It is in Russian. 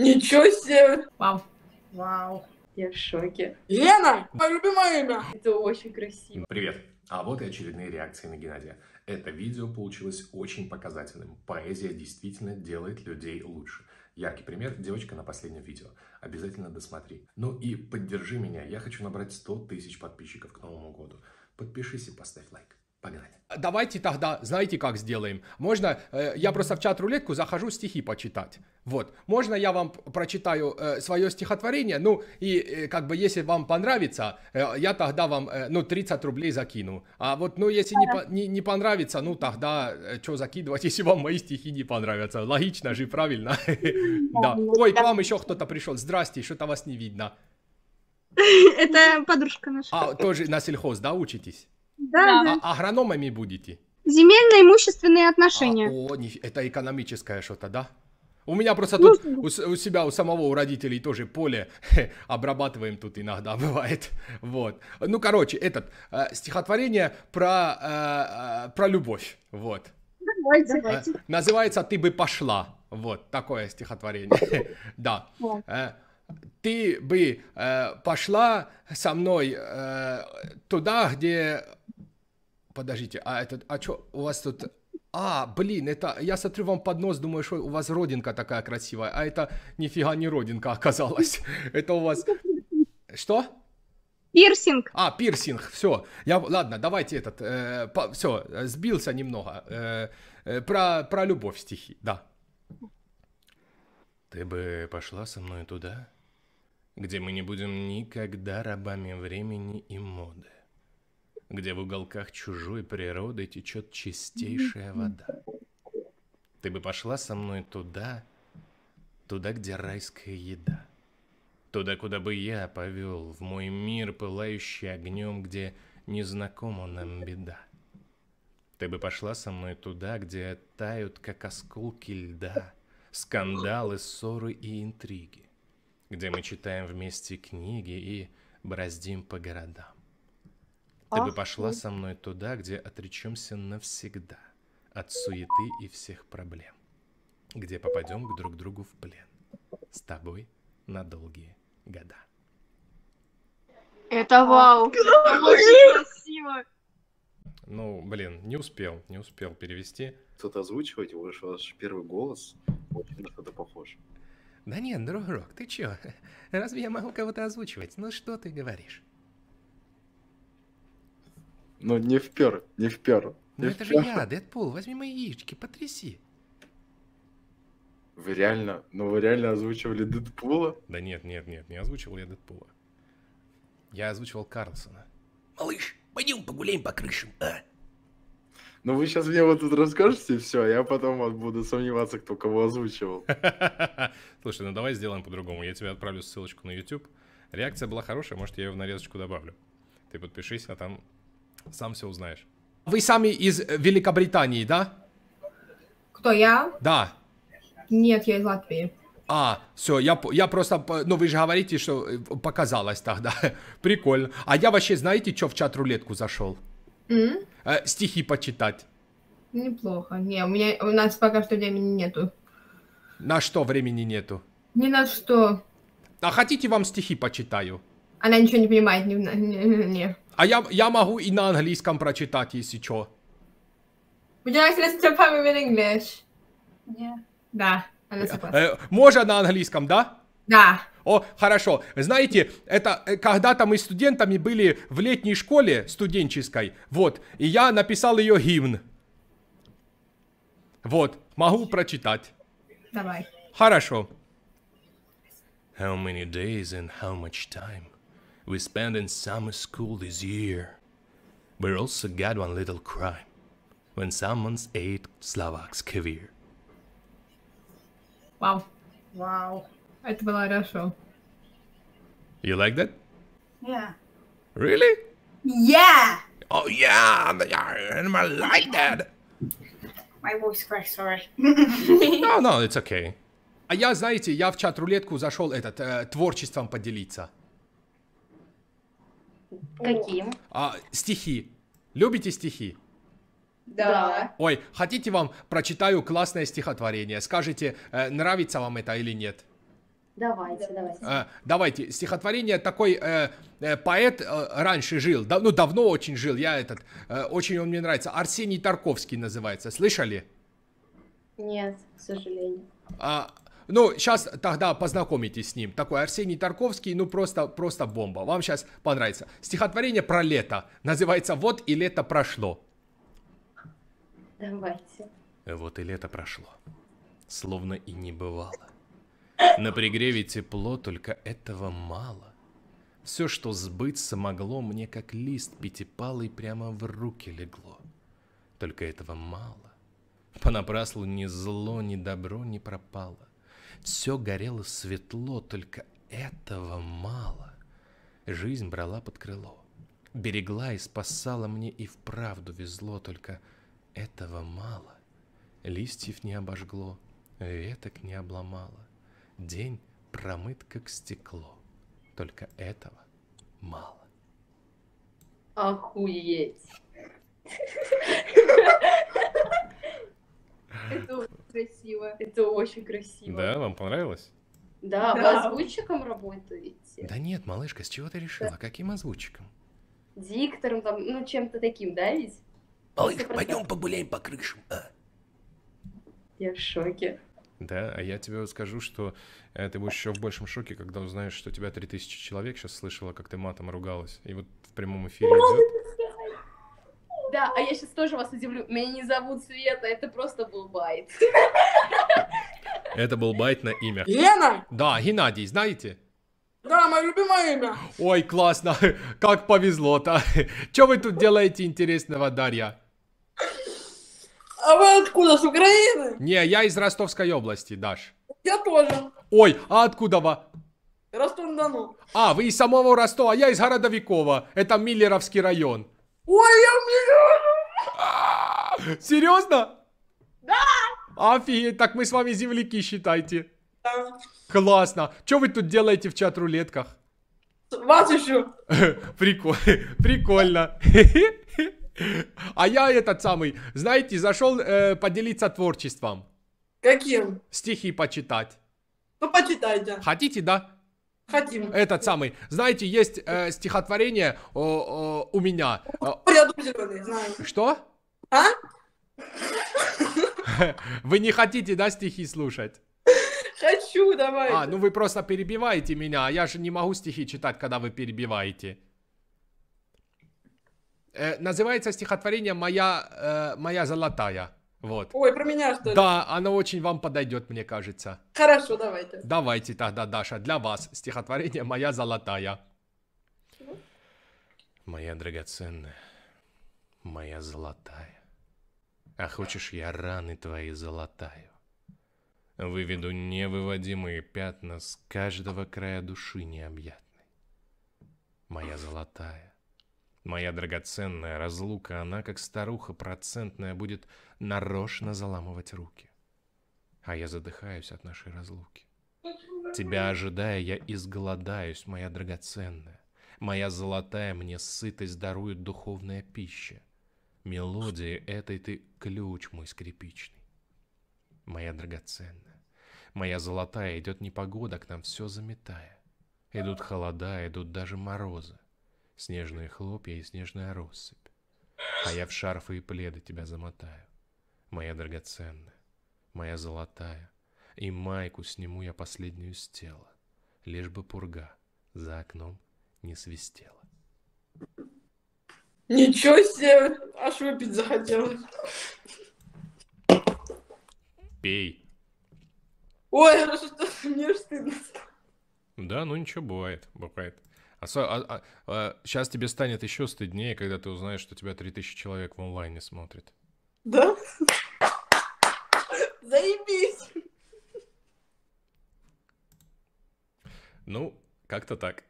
Ничего себе! Вау. Вау. Я в шоке. Лена! Мое любимое имя! Это очень красиво. Привет! А вот и очередные реакции на Геннадия. Это видео получилось очень показательным. Поэзия действительно делает людей лучше. Яркий пример – девочка на последнем видео. Обязательно досмотри. Ну и поддержи меня. Я хочу набрать 100 тысяч подписчиков к Новому году. Подпишись и поставь лайк. Погнали. Давайте тогда, знаете, как сделаем? Можно, э, я просто в чат-рулетку захожу стихи почитать. Вот. Можно я вам прочитаю э, свое стихотворение, ну, и э, как бы, если вам понравится, э, я тогда вам, э, ну, 30 рублей закину. А вот, ну, если не, по, не, не понравится, ну, тогда, э, что закидывать, если вам мои стихи не понравятся? Логично же, правильно? Да. Ой, к вам еще кто-то пришел. Здрасте, что-то вас не видно. Это подружка наша. А, тоже на сельхоз, да, учитесь? Да, да. А, агрономами будете? Земельно-имущественные отношения. А, о, это экономическое что-то, да? У меня просто тут у, у себя, у самого, у родителей тоже поле обрабатываем тут иногда бывает. Вот. Ну, короче, этот э, стихотворение про, э, э, про любовь. Вот. Давайте. Э, называется «Ты бы пошла». Вот, такое стихотворение. Да. Э, ты бы пошла со мной туда, где Подождите, а это, а что, у вас тут... А, блин, это, я смотрю вам под нос, думаю, что у вас родинка такая красивая, а это нифига не родинка оказалась. Это у вас... Что? Пирсинг. А, пирсинг, все. Я, ладно, давайте этот, э, по, все, сбился немного. Э, э, про, про любовь стихи, да. Ты бы пошла со мной туда, где мы не будем никогда рабами времени и моды где в уголках чужой природы течет чистейшая вода. Ты бы пошла со мной туда, туда, где райская еда. Туда, куда бы я повел, в мой мир, пылающий огнем, где незнакома нам беда. Ты бы пошла со мной туда, где тают, как осколки льда, скандалы, ссоры и интриги, где мы читаем вместе книги и браздим по городам. Ты бы пошла со мной туда, где отречемся навсегда от суеты и всех проблем, где попадем к друг другу в плен, с тобой на долгие года. Это вау! Красиво! Ну, блин, не успел, не успел перевести. Тут озвучивать, ваш, ваш первый голос очень на что-то похож. Да нет, друг Рок, ты чё? Разве я могу кого-то озвучивать? Ну что ты говоришь? Ну, не впер, не впер. Ну это же я, Дэдпул, возьми мои яички, потряси. Вы реально, ну вы реально озвучивали Дэдпула? Да нет, нет, нет, не озвучивал я Дэдпула. Я озвучивал Карлсона. Малыш, пойдем погуляем по крышам, а? Ну вы сейчас мне вот тут расскажете все, а я потом вот буду сомневаться, кто кого озвучивал. Слушай, ну давай сделаем по-другому. Я тебе отправлю ссылочку на YouTube. Реакция была хорошая, может я ее в нарезочку добавлю. Ты подпишись, а там сам все узнаешь. Вы сами из Великобритании, да? Кто, я? Да. Нет, я из Латвии. А, все, я, я просто, ну вы же говорите, что э, показалось тогда. Прикольно. А я вообще, знаете, что в чат-рулетку зашел? Mm? Э, стихи почитать. Неплохо. Не, у меня, у нас пока что времени нету. На что времени нету? Ни на что. А хотите вам стихи почитаю? Она ничего не понимает, не, не, не. А я, я могу и на английском прочитать, если что. Would you like to listen to a poem in English? Yeah. Да. Э, можно на английском, да? Да. О, хорошо. Знаете, это э, когда-то мы студентами были в летней школе студенческой, вот, и я написал ее гимн. Вот, могу прочитать. Давай. Хорошо. How many days and how much time we spent in summer school this year. We also got one little crime when someone's ate Slovak's caviar. Вау. Вау. Это было хорошо. You like that? Yeah. Really? Yeah! Oh yeah, and I like that. My voice cracks, sorry. No, no, it's okay. А я, знаете, я в чат-рулетку зашел этот, э, творчеством поделиться. Каким? А, стихи. Любите стихи? Да. Ой, хотите вам прочитаю классное стихотворение? Скажите, э, нравится вам это или нет? Давайте, давайте. Э, давайте, стихотворение такой э, э, поэт э, раньше жил, да, ну давно очень жил, я этот, э, очень он мне нравится, Арсений Тарковский называется, слышали? Нет, к сожалению. А, ну, сейчас тогда познакомитесь с ним. Такой Арсений Тарковский, ну просто, просто бомба. Вам сейчас понравится. Стихотворение про лето. Называется «Вот и лето прошло». Давайте. Вот и лето прошло. Словно и не бывало. На пригреве тепло, только этого мало. Все, что сбыться могло, мне как лист пятипалый прямо в руки легло. Только этого мало. Понапрасну ни зло, ни добро не пропало. Все горело светло, только этого мало. Жизнь брала под крыло. Берегла и спасала мне и вправду везло, только этого мало. Листьев не обожгло, веток не обломало. День промыт, как стекло. Только этого мало. Охуеть. Это очень красиво. Это очень красиво. Да, вам понравилось? Да, вы Да. озвучиком работаете? Да нет, малышка, с чего ты решила? Каким озвучиком? Диктором там, ну чем-то таким, да ведь? Малышка, пойдем погуляем по крышам. а? Я в шоке. Да, а я тебе вот скажу, что э, ты будешь еще в большем шоке, когда узнаешь, что тебя 3000 человек сейчас слышала, как ты матом ругалась. И вот в прямом эфире идет. Да, а я сейчас тоже вас удивлю. Меня не зовут Света, это просто был байт. Это был байт на имя. Лена! Да, Геннадий, знаете? Да, мое любимое имя. Ой, классно, как повезло-то. Что вы тут делаете интересного, Дарья? А вы откуда, с Украины? Не, я из Ростовской области, Даш. Я тоже. Ой, а откуда вы? Ростов-на-Дону. А, вы из самого Ростова, а я из Городовикова. Это Миллеровский район. Ой, я миллион! Серьезно? Да! Офигеть, так мы с вами земляки, считайте. Да. Классно. Что вы тут делаете в чат-рулетках? Вас еще. Прикольно. Прикольно. А я этот самый, знаете, зашел э, поделиться творчеством. Каким? Стихи почитать. Ну, почитайте. Хотите, да? Хотим. Этот самый. Знаете, есть э, стихотворение о, о, у меня. Э, Я дом зеленый, знаю. что? А? Вы не хотите, да, стихи слушать? Хочу, давай. А, ну вы просто перебиваете меня, а я же не могу стихи читать, когда вы перебиваете. Э, называется стихотворение «Моя, э, моя золотая». Вот. Ой, про меня что ли? Да, оно очень вам подойдет, мне кажется. Хорошо, давайте. Давайте тогда, Даша, для вас стихотворение «Моя золотая». Моя драгоценная, моя золотая, А хочешь, я раны твои золотаю? Выведу невыводимые пятна С каждого края души необъятной. Моя золотая, моя драгоценная разлука, Она, как старуха процентная, Будет нарочно заламывать руки. А я задыхаюсь от нашей разлуки. Тебя ожидая, я изголодаюсь, моя драгоценная. Моя золотая мне сытость дарует духовная пища. Мелодии этой ты ключ мой скрипичный. Моя драгоценная, моя золотая, идет непогода к нам все заметая. Идут холода, идут даже морозы. Снежные хлопья и снежная россыпь. А я в шарфы и пледы тебя замотаю. Моя драгоценная, моя золотая, И майку сниму я последнюю с тела, Лишь бы пурга за окном не свистела. Ничего себе, аж выпить захотелось. Пей. Ой, ну что мне стыдно. Да, ну ничего, бывает, бывает. Сейчас тебе станет еще стыднее, когда ты узнаешь, что тебя 3000 человек в онлайне смотрит. Да? Заебись. Ну, как-то так.